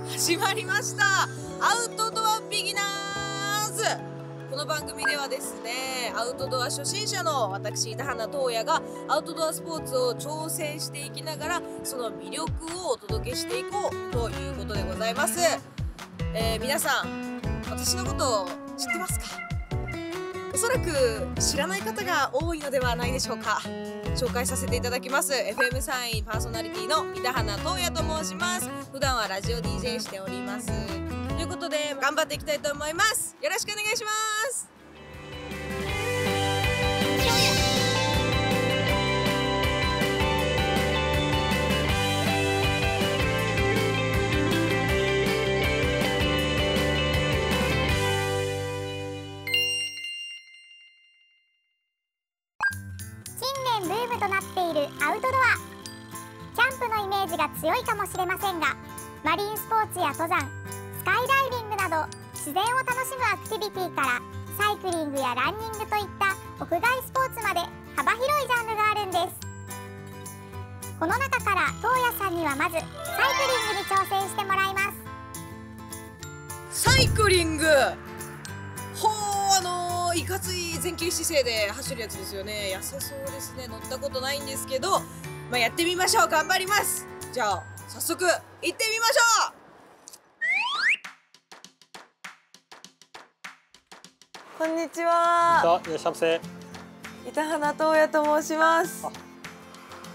始まりました。アウトドアビギナーズ。この番組ではですねアウトドア初心者の私田花東也がアウトドアスポーツを挑戦していきながらその魅力をお届けしていこうということでございます、えー皆さん私のことを知ってますか？そらく知らない方が多いのではないでしょうか。紹介させていただきます。FM サインパーソナリティの三田花東也と申します。普段はラジオ DJ しております。ということで頑張っていきたいと思います。よろしくお願いします。近ブームとなっているアウトドア。キャンプのイメージが強いかもしれませんがマリンスポーツや登山スカイダイビングなど自然を楽しむアクティビティからサイクリングやランニングといった屋外スポーツまで幅広いジャンルがあるんです。この中から東野さんにはまずサイクリングに挑戦してもらいます。サイクリング。いかつい前傾姿勢で走るやつですよね。痩せそうですね。乗ったことないんですけどまあやってみましょう。頑張ります。じゃあ早速行ってみましょう。こんにちは。さあいらっしゃいませ。板花東也と申します。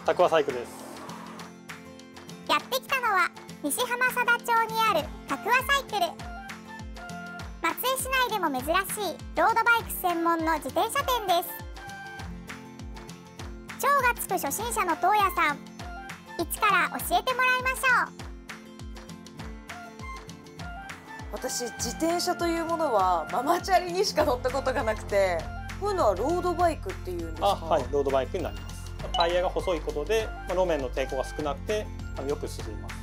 タクワサイクです。やってきたのは西浜佐田町にあるタクワサイクル松江市内でも珍しいロードバイク専門の自転車店です。超がつく初心者の東野さん一から教えてもらいましょう。私自転車というものはママチャリにしか乗ったことがなくてこういうのはロードバイクっていうんですか？あはいロードバイクになります。タイヤが細いことでまあ路面の抵抗が少なくてよく進みます。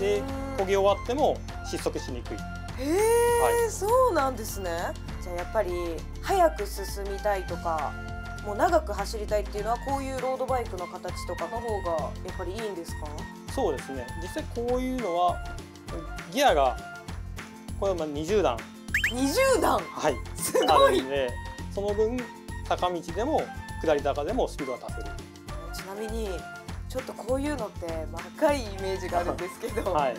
で漕ぎ終わっても失速しにくいへえ、そうなんですね。じゃあやっぱり早く進みたいとかもう長く走りたいっていうのはこういうロードバイクの形とかの方がやっぱりいいんですか？そうですね。実際こういうのはギアがこれはまあ20段。20段？はい。すあごいでその分坂道でも下り坂でもスピードが出せる。ちなみにちょっとこういうのって若いイメージがあるんですけど、はい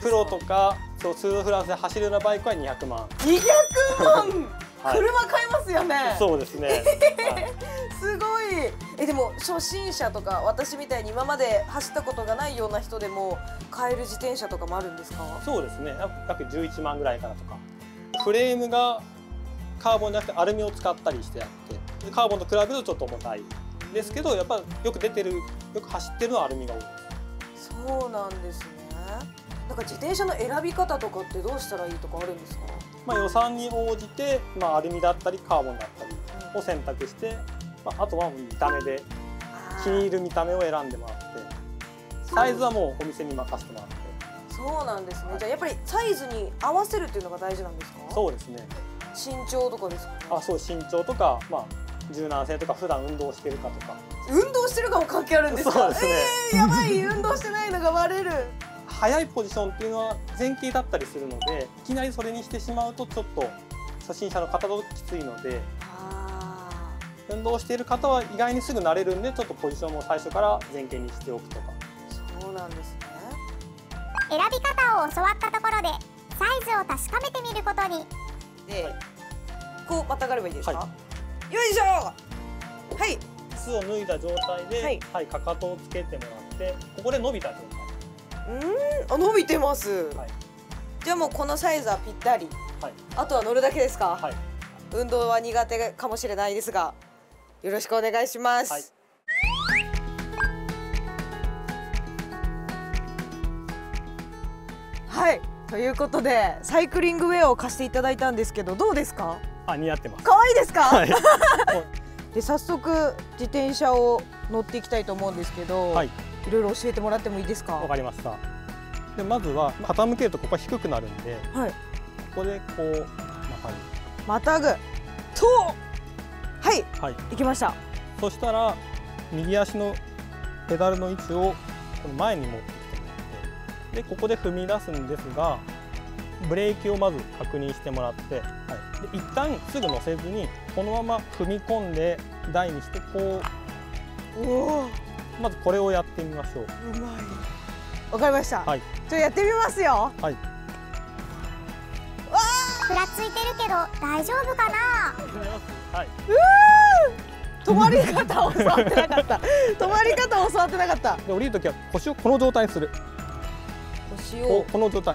プロとかそうツール・ド・フランスで走るようなバイクは200万、200万、はい、車買いますよね。そうですね、はい。すごい。えでも初心者とか私みたいに今まで走ったことがないような人でも買える自転車とかもあるんですか？そうですね。約11万ぐらいからとか。フレームがカーボンじゃなくてアルミを使ったりしてあってでカーボンと比べるとちょっと重たい。ですけどやっぱよく出てるよく走ってるのはアルミが多いそうなんですねか自転車の選び方とかってどうしたらいいとかあるんですか？まあ、予算に応じて、まあ、アルミだったりカーボンだったりを選択して、まあ、あとは見た目で気に入る見た目を選んでもらってサイズはもうお店に任せてもらって。そうなんですね。じゃあやっぱりサイズに合わせるっていうのが大事なんですか？そうですね。身長とかですか？ねあそう身長とか、まあ、柔軟性とか普段運動してるかとか。運動してるかも関係あるんですか？そうですね。えー、やばい運動してないのがバレる速いポジションっていうのは前傾だったりするのでいきなりそれにしてしまうとちょっと初心者の方だときついのであ運動している方は意外にすぐ慣れるんでちょっとポジションも最初から前傾にしておくとか。ーそうなんですね。選び方を教わったところでサイズを確かめてみることに。で、はい。こうまたがればいいですか、はよいしょ！はい。靴を脱いだ状態で、ははいいかかとをつけてもらってここで伸びた状うーんあ伸びてます、態、はい。じゃあもうこのサイズはぴったり。はい。あとは乗るだけですか、はい、運動は苦手かもしれないですがよろしくお願いします、はい。はい。ということでサイクリングウェアを貸していただいたんですけどどうですか？あ似合ってます。可愛いですか、はい。で早速自転車を乗っていきたいと思うんですけど、はい。いろいろ教えてもらってもいいですか？わかりましたでまずは傾けるとここが低くなるんではい。ここでこうままたぐ。とはい。たはい。行きました。そしたら右足のペダルの位置をこの前に持ってきてもらってでここで踏み出すんですがブレーキをまず確認してもらって、はい、で一旦すぐ乗せずにこのまま踏み込んで台にしてこうまずこれをやってみましょう。うまいわかりました、はい。じゃあやってみますよ。はい、ふらついてるけど大丈夫かな？はい、止まり方を教わってなかった。止まり方を教わってなかった。で降りるときは腰をこの状態にする。腰こをこの状態。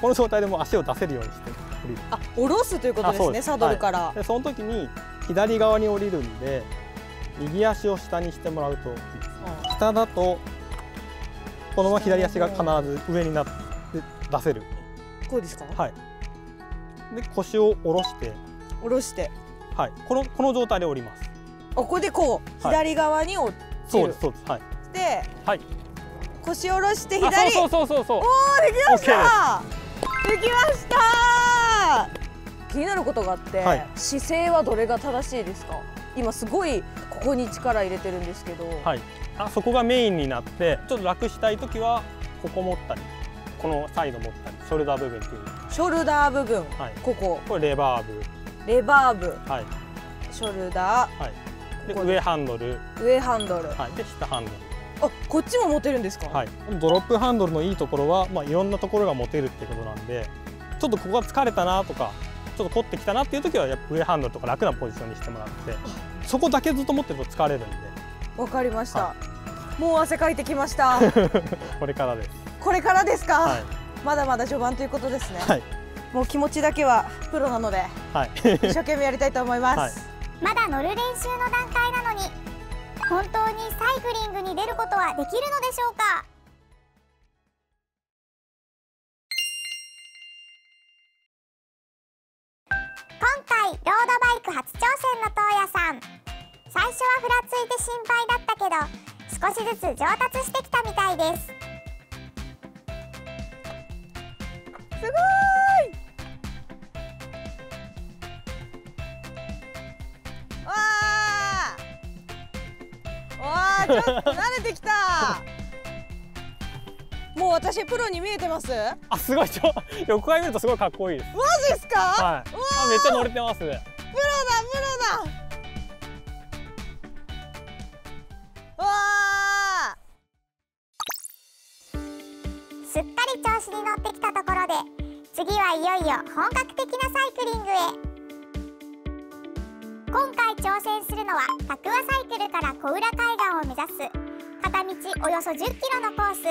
この状態でもう足を出せるようにして降りる。あ下ろすということですねサドルから、でその時に左側に降りるんで右足を下にしてもらうといいです。下だとこのまま左足が必ず上になって出せる。こうですか、はい。で腰を下ろして。下ろして。はい。このこの状態で降ります。ここでこうはい。左側に落ちる。そうですそうです。はい。ではい。腰下ろしてあ左。そうそうそうそう。おーできました！できました！気になることがあって、はい。姿勢はどれが正しいですか？今すごいここに力入れてるんですけど、はい。あそこがメインになってちょっと楽したい時はここ持ったりこのサイド持ったりショルダー部分っていう。ショルダー部分。はい。ここ。これレバー部。レバー部。はい。ショルダはい。で上ハンドル。ー上ハンドル、はい。で下ハンドル。あこっちも持てるんですか、はい、ドロップハンドルのいいところは、まあ、いろんなところが持てるってことなんでちょっとここが疲れたなとかちょっと凝ってきたなっていう時はやっぱ上ハンドルとか楽なポジションにしてもらってそこだけずっと持ってると疲れるんで。わかりました、はもう汗かいてきました。これからです。これからですか、はい、まだまだ序盤ということですね、はい、もう気持ちだけはプロなのではい、一生懸命やりたいと思います、はい。まだ乗る練習の段階なのに本当にサイクリングに出ることはできるのでしょうか？少しずつ上達してきたみたいです。すごい。わー。わーちょっと慣れてきた。もう私プロに見えてます？マあ、すごい、ちょ、横から見るとすごいかっこいいです。ジですか、はい、あ、めっちゃ乗れてます。すっかり調子に乗ってきたところで次はいよいよ本格的なサイクリングへ。今回挑戦するのはタクワサイクルから小浦海岸を目指す片道およそ10キロのコース。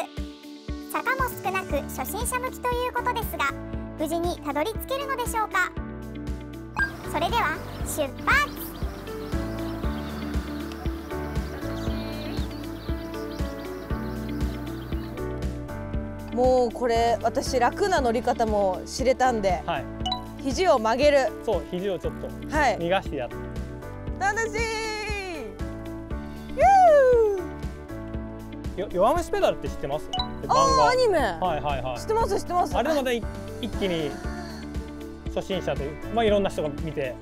坂も少なく初心者向きということですが無事にたどり着けるのでしょうか。それでは出発!もうこれ私楽な乗り方も知れたんではい、肘を曲げる。そう、肘をちょっとはい。逃がしてやって。楽しい。よ、弱虫ペダルって知ってます？であーアニメ、はい、はい、はい。知ってます知ってます。あれでまたい一気に初心者で、まあ、いろんな人が見て。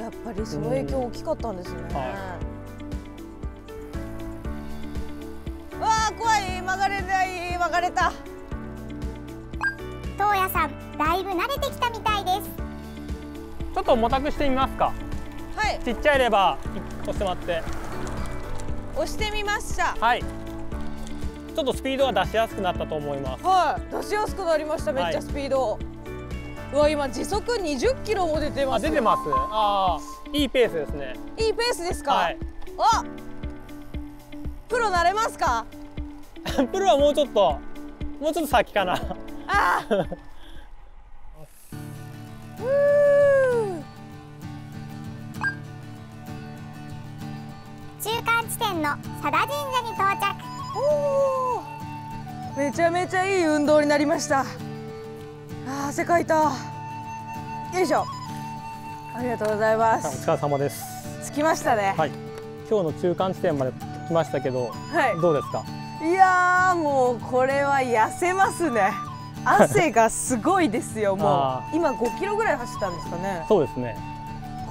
やっぱりその影響大きかったんですね、はわ曲がれない曲がれた東野さんだいぶ慣れてきたみたいですちょっと重たくしてみますか。はいちっちゃいレバー、押してもらって。押してみましたはい。ちょっとスピードは出しやすくなったと思います。はい出しやすくなりましためっちゃはいスピード、うわ今時速20キロも出てまあ、す出てます。ああ、いいペースですね。いいペースですか、はい。あプロなれますか？プロはもうちょっと、もうちょっと先かな。あ中間地点の佐田神社に到着。めちゃめちゃいい運動になりました。あー汗かいた。よいしょ。ありがとうございまおす疲れ様です。着きましたね。はい。今日の中間地点まで来ましたけど、はい。どうですか？いやーもうこれは痩せますね。汗がすごいですよ もう。あ今5キロぐらい走ったんですかね。そうですね。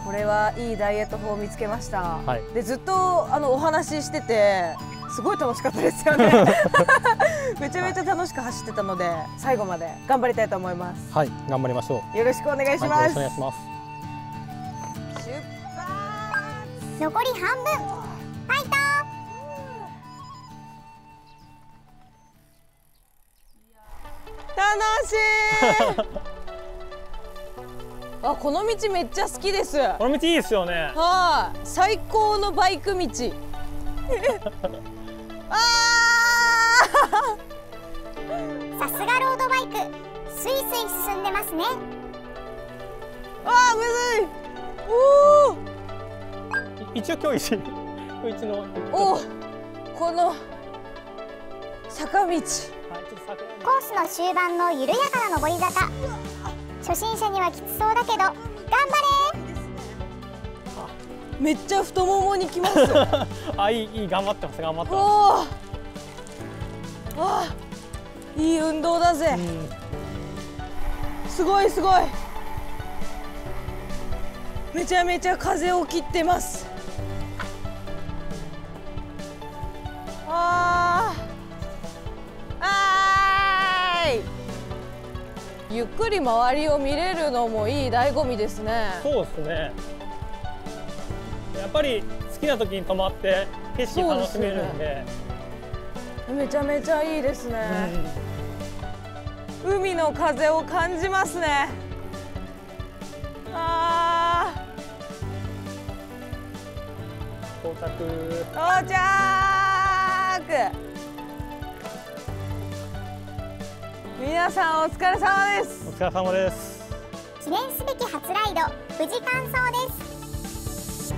これはいいダイエット法を見つけました、はい。でずっとあのお話ししててすごい楽しかったですよね。めちゃめちゃ楽しく走ってたので最後まで頑張りたいと思います。はい頑張りましょう。よろしくお願いしはい、よろます、しくお願いします。出残り半分楽しい。あこの道めっちゃ好きです。はこの道いいですよね。い最高のバイク道。あさすがロードバイク。スイスイ進んでますね。ーあーむずい。おー。一応今日一今日一の。おー。この坂道コースの終盤の緩やかな上り坂。初心者にはきつそうだけど頑張れめっちゃ太ももにきます あ、いい、いい、頑張ってます、頑張ってまおおあーいい運動だぜ。す。すごいすごい。めちゃめちゃ風を切ってますゆっくり周りを見れるのもいい醍醐味ですね。うん、そうですね。やっぱり好きな時に止まって景色楽しめるんで。めちゃめちゃいいですね、海の風を感じますね。あうん、到着。ー到着皆さんお疲れ様です。お疲れ様です。記念すべき初ライド無事完走です。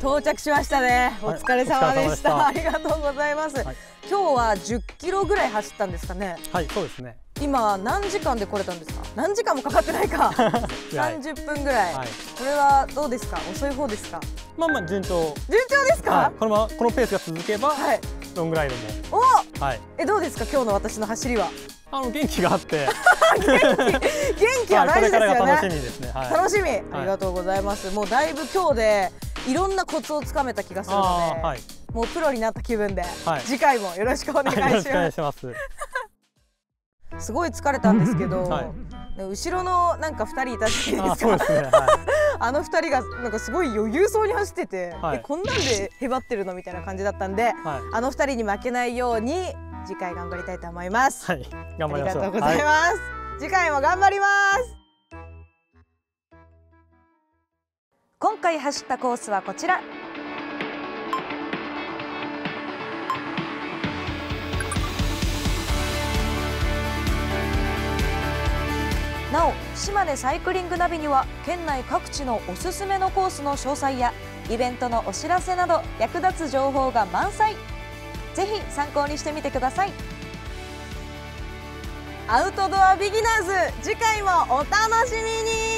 到着しましたね。おはい疲れ様でした,、お疲ありがとうございます、はい。今日は10キロぐらい走ったんですかね。はい、そうですね。今何時間で来れたんですか？何時間もかかってないか。はい。30分ぐらい、はい。これはどうですか？遅い方ですか？まあまあ順調。順調ですか、はい。このままこのペースが続けば、はいロングライドも。おはい。えどうですか？今日の私の走りは？あの元気があって、元気ははい、これ大事ですからが楽しよねみですね。はい。楽しみ、ありがとうございますもうだいぶ今日でいろんなコツをつかめた気がするので。もうプロになった気分で、はい次回もよろしくお願いします。すすごい疲れたんですけど、はい後ろのなんか2人いたじゃないあ、ですかそうですね。はい。あの2人がなんかすごい余裕そうに走ってて、はいえこんなんでへばってるのみたいな感じだったんではい。あの2人に負けないように次回頑張りたいと思います。はい。頑張ありりましょう。がとうございます。次回も頑張ります。今回走ったコースはこちら。なお島根サイクリングナビには県内各地のおすすめのコースの詳細やイベントのお知らせなど役立つ情報が満載。ぜひ参考にしてみてください。アウトドアビギナーズ次回もお楽しみに。